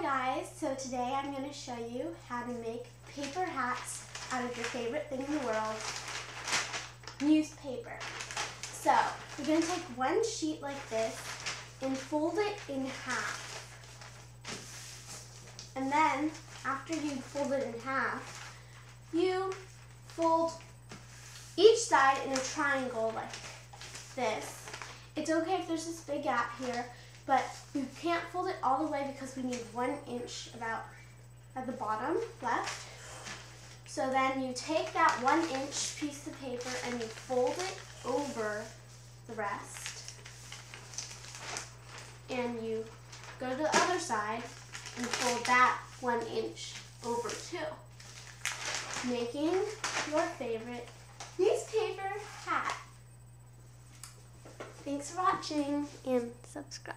Hi guys, so today I'm going to show you how to make paper hats out of your favorite thing in the world, newspaper. So, you're going to take one sheet like this and fold it in half. And then, after you fold it in half, you fold each side in a triangle like this. It's okay if there's this big gap here, but you can't fold it all the way because we need one inch about at the bottom left. So then you take that one inch piece of paper and you fold it over the rest. And you go to the other side and fold that one inch over too. Making your favorite newspaper hat. Thanks for watching and subscribe.